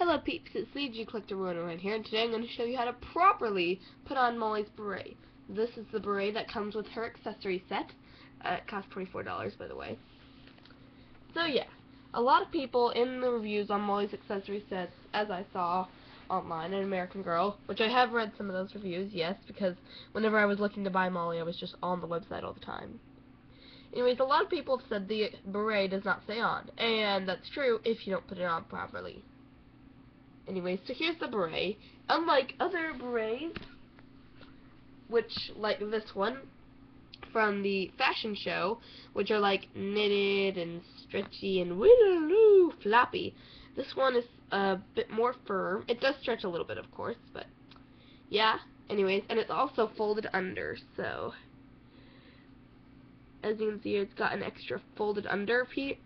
Hello peeps, it's AG Collector Ronan here, and today I'm going to show you how to properly put on Molly's beret. This is the beret that comes with her accessory set. Uh, it costs $24, by the way. So yeah, a lot of people in the reviews on Molly's accessory sets, as I saw online in American Girl, which I have read some of those reviews, yes, because whenever I was looking to buy Molly, I was just on the website all the time. Anyways, a lot of people have said the beret does not stay on, and that's true if you don't put it on properly. Anyways, so here's the beret. Unlike other berets, which, like this one, from the fashion show, which are like knitted and stretchy and woo floppy. This one is a bit more firm. It does stretch a little bit, of course, but yeah. Anyways, and it's also folded under, so as you can see, it's got an extra folded under piece,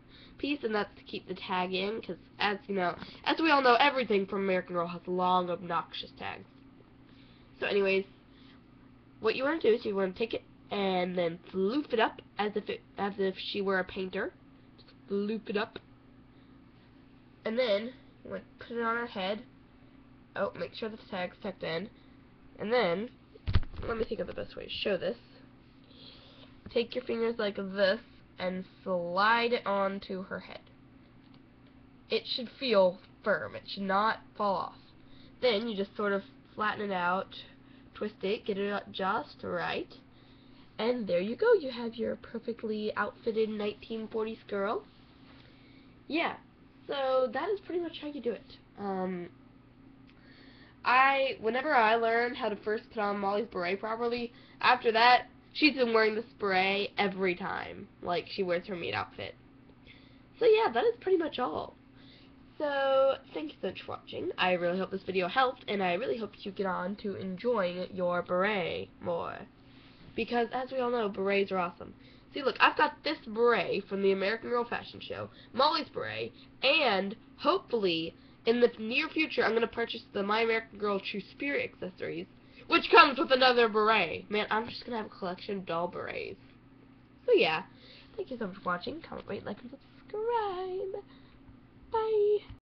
and that's to keep the tag in, because as you know, as we all know, everything from American Girl has long, obnoxious tags. So anyways, what you want to do is you want to take it and then floof it up as if it, as if she were a painter. Just loop it up. And then you want to put it on her head. Oh, make sure the tag's tucked in. And then, let me think of the best way to show this. Take your fingers like this and slide it onto her head. It should feel firm. It should not fall off. Then you just sort of flatten it out, twist it, get it just right, and there you go. You have your perfectly outfitted 1940s girl. Yeah, so that is pretty much how you do it. Um, I, whenever I learned how to first put on Molly's beret properly, after that, she's been wearing the beret every time, like she wears her maid outfit. So yeah, that is pretty much all. So, thank you so much for watching. I really hope this video helped, and I really hope you get on to enjoying your beret more. Because, as we all know, berets are awesome. See, look, I've got this beret from the American Girl Fashion Show, Molly's beret, and, hopefully, in the near future, I'm going to purchase the My American Girl True Spirit accessories, which comes with another beret. Man, I'm just to have a collection of doll berets. So, yeah. Thank you so much for watching. Comment, rate, like, and subscribe. Bye.